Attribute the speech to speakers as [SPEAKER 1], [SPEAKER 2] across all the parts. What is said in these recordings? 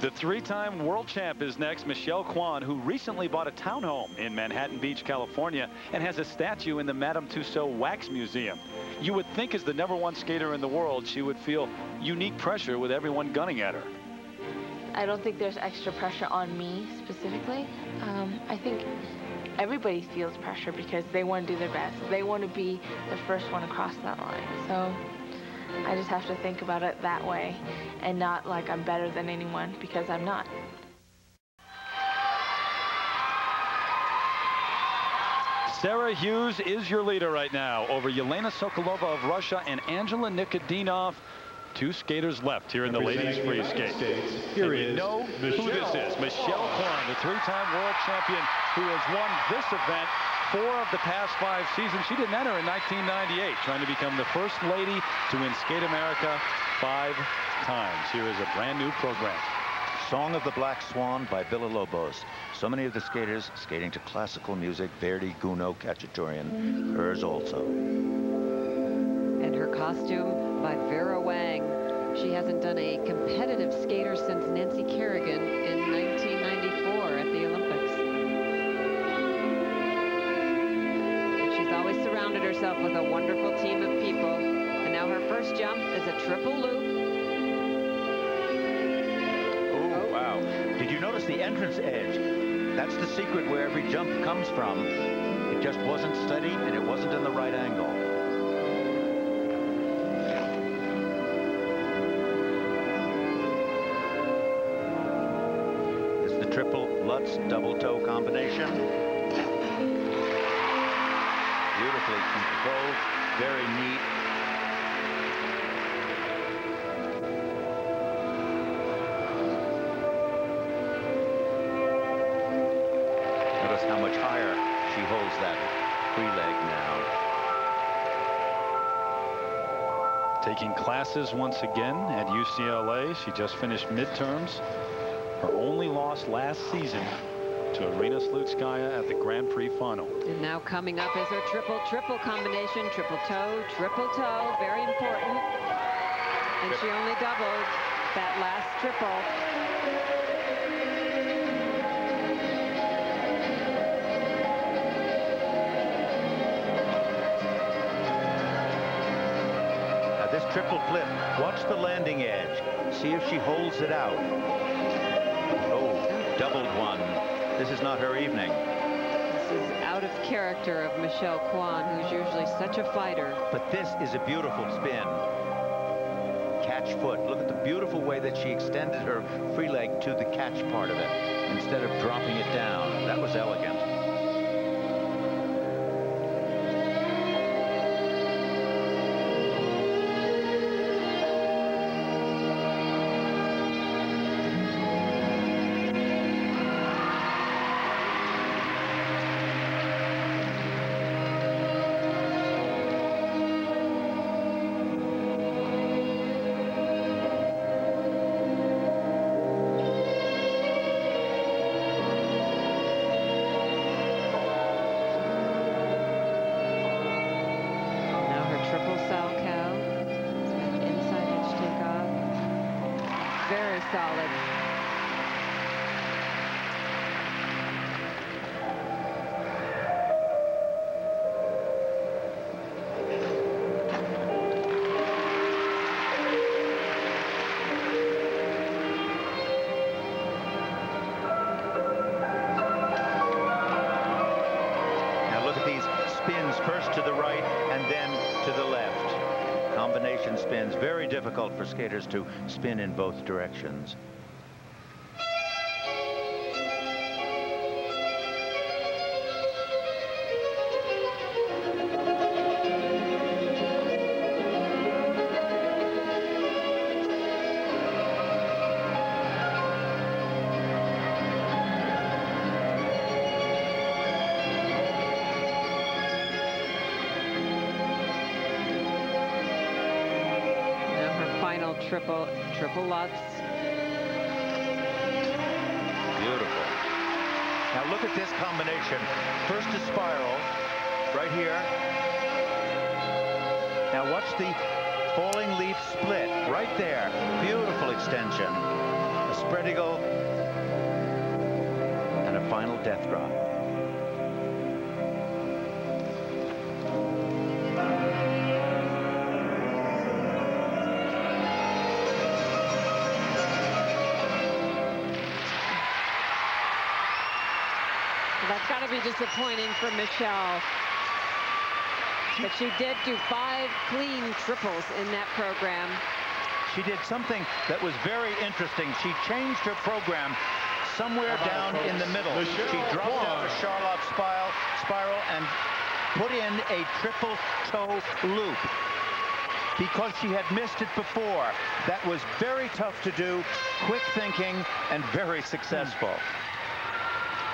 [SPEAKER 1] The three-time world champ is next, Michelle Kwan, who recently bought a townhome in Manhattan Beach, California, and has a statue in the Madame Tussauds Wax Museum. You would think as the number one skater in the world, she would feel unique pressure with everyone gunning at her.
[SPEAKER 2] I don't think there's extra pressure on me specifically. Um, I think everybody feels pressure because they want to do their best. They want to be the first one across that line. So I just have to think about it that way and not like I'm better than anyone because I'm not.
[SPEAKER 1] Sarah Hughes is your leader right now over Yelena Sokolova of Russia and Angela Nikodinov. Two skaters left here in the ladies free skate. Here and you know Michelle. who this is. Michelle Kwan, the three-time world champion who has won this event four of the past five seasons. She didn't enter in 1998, trying to become the first lady to win Skate America five times. Here is a brand new program.
[SPEAKER 3] Song of the Black Swan by Villa-Lobos. So many of the skaters skating to classical music, Verdi, Gounod, Khachaturian, hers also.
[SPEAKER 4] And her costume by Vera Wang. She hasn't done a competitive skater since Nancy Kerrigan herself with a wonderful team of people. And now her first jump is a triple loop. Oh, wow.
[SPEAKER 3] Did you notice the entrance edge? That's the secret where every jump comes from. It just wasn't steady and it wasn't in the right angle. It's the triple Lutz double toe combination. Controlled, very neat. Notice how much higher she holds that free leg now.
[SPEAKER 1] Taking classes once again at UCLA. She just finished midterms. Her only loss last season to Irina Slutskaya at the Grand Prix final.
[SPEAKER 4] And now coming up is her triple-triple combination, triple toe, triple toe, very important. And she only doubled that last triple.
[SPEAKER 3] Now this triple flip, watch the landing edge. See if she holds it out. Oh, doubled one. This is not her evening.
[SPEAKER 4] This is out of character of Michelle Kwan, who's usually such a fighter.
[SPEAKER 3] But this is a beautiful spin. Catch foot. Look at the beautiful way that she extended her free leg to the catch part of it instead of dropping it down. That was elegant. solid. Difficult for skaters to spin in both directions.
[SPEAKER 4] Triple, triple Lutz.
[SPEAKER 3] Beautiful. Now look at this combination. First a spiral, right here. Now watch the falling leaf split, right there. Beautiful extension. A spread eagle, and a final death drop.
[SPEAKER 4] Be disappointing for Michelle. But she did do five clean triples in that program.
[SPEAKER 3] She did something that was very interesting. She changed her program somewhere down in the middle. She dropped out a Charlotte spiral, spiral and put in a triple toe loop because she had missed it before. That was very tough to do, quick thinking, and very successful.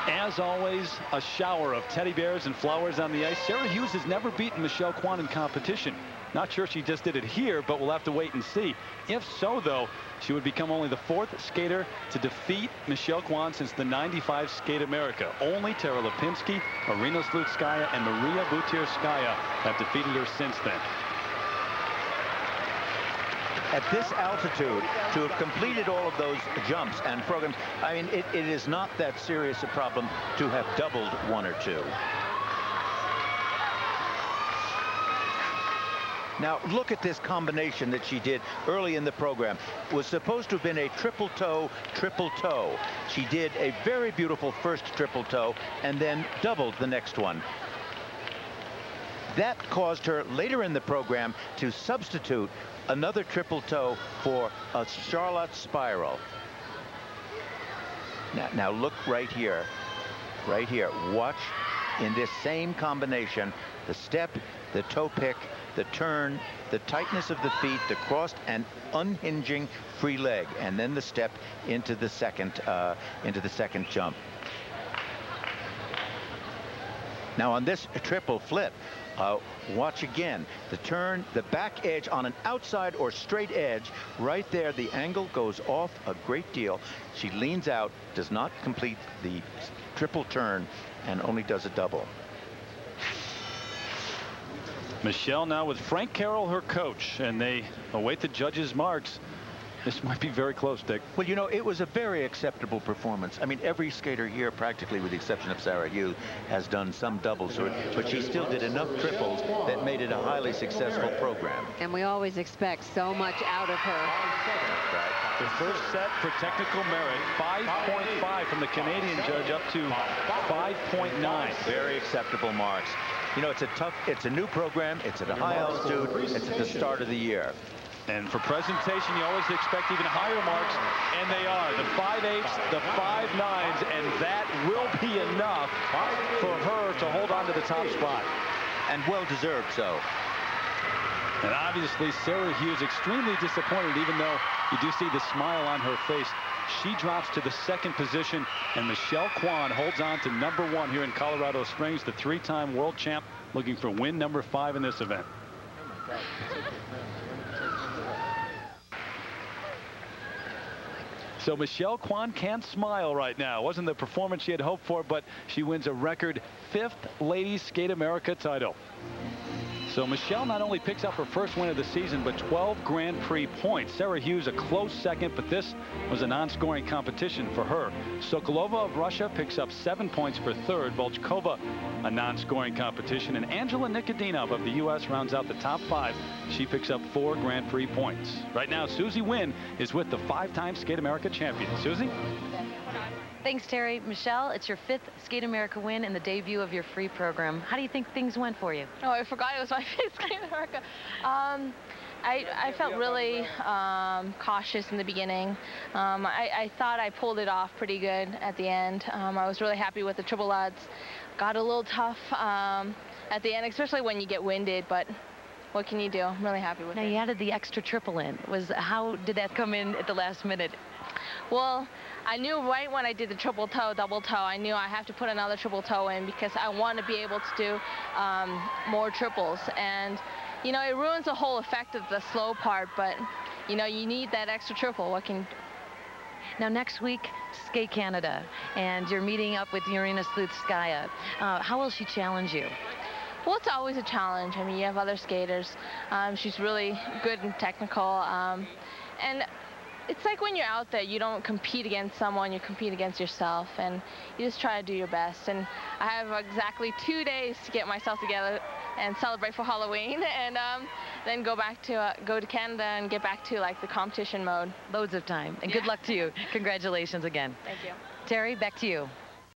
[SPEAKER 1] As always, a shower of teddy bears and flowers on the ice. Sarah Hughes has never beaten Michelle Kwan in competition. Not sure she just did it here, but we'll have to wait and see. If so, though, she would become only the fourth skater to defeat Michelle Kwan since the 95 Skate America. Only Tara Lipinski, Irina Slutskaya, and Maria Butyrskaya have defeated her since then
[SPEAKER 3] at this altitude to have completed all of those jumps and programs, I mean, it, it is not that serious a problem to have doubled one or two. Now, look at this combination that she did early in the program. It was supposed to have been a triple toe, triple toe. She did a very beautiful first triple toe and then doubled the next one. That caused her later in the program to substitute another triple toe for a Charlotte spiral. Now, now look right here. Right here. Watch in this same combination the step, the toe pick, the turn, the tightness of the feet, the crossed and unhinging free leg, and then the step into the second uh, into the second jump. Now on this triple flip, uh, watch again. The turn, the back edge on an outside or straight edge, right there, the angle goes off a great deal. She leans out, does not complete the triple turn, and only does a double.
[SPEAKER 1] Michelle now with Frank Carroll, her coach, and they await the judges' marks. This might be very close, Dick.
[SPEAKER 3] Well, you know, it was a very acceptable performance. I mean, every skater here, practically with the exception of Sarah Hughes, has done some doubles, but she still did enough triples that made it a highly successful program.
[SPEAKER 4] And we always expect so much out of her.
[SPEAKER 1] Right. The first set for technical merit, 5.5 from the Canadian judge up to 5.9.
[SPEAKER 3] Very acceptable marks. You know, it's a tough, it's a new program, it's at a high altitude, it's at the start of the year.
[SPEAKER 1] And for presentation, you always expect even higher marks, and they are. The 5.8s, the 5.9s, and that will be enough for her to hold on to the top spot.
[SPEAKER 3] And well-deserved so.
[SPEAKER 1] And obviously, Sarah Hughes extremely disappointed, even though you do see the smile on her face. She drops to the second position, and Michelle Kwan holds on to number one here in Colorado Springs, the three-time world champ, looking for win number five in this event. So Michelle Kwan can't smile right now. Wasn't the performance she had hoped for, but she wins a record fifth Ladies Skate America title. So Michelle not only picks up her first win of the season, but 12 Grand Prix points. Sarah Hughes a close second, but this was a non-scoring competition for her. Sokolova of Russia picks up seven points for third. Volchkova a non-scoring competition. And Angela Nikodinov of the U.S. rounds out the top five. She picks up four Grand Prix points. Right now, Susie Wynn is with the five-time Skate America champion. Susie?
[SPEAKER 5] Thanks, Terry. Michelle, it's your fifth Skate America win and the debut of your free program. How do you think things went for you?
[SPEAKER 2] Oh, I forgot it was my fifth Skate America. Um, I, I, felt really um, cautious in the beginning. Um, I, I, thought I pulled it off pretty good at the end. Um, I was really happy with the triple Lutz. Got a little tough um, at the end, especially when you get winded, but what can you do? I'm really happy with
[SPEAKER 5] now
[SPEAKER 2] it.
[SPEAKER 5] Now, you added the extra triple in. Was How did that come in at the last minute?
[SPEAKER 2] Well, I knew right when I did the triple toe, double toe, I knew I have to put another triple toe in because I want to be able to do um, more triples. And, you know, it ruins the whole effect of the slow part, but, you know, you need that extra triple. What can
[SPEAKER 5] now, next week, Skate Canada, and you're meeting up with Irina Slutskaya. Uh, how will she challenge you?
[SPEAKER 2] Well, it's always a challenge. I mean, you have other skaters. Um, she's really good and technical. Um, and it's like when you're out there, you don't compete against someone, you compete against yourself, and you just try to do your best. And I have exactly two days to get myself together and celebrate for Halloween, and um, then go back to uh, go to Canada and get back to like the competition mode.
[SPEAKER 5] Loads of time, and
[SPEAKER 2] yeah.
[SPEAKER 5] good luck to you. Congratulations again.
[SPEAKER 2] Thank you.
[SPEAKER 5] Terry, back to you.